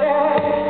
matter.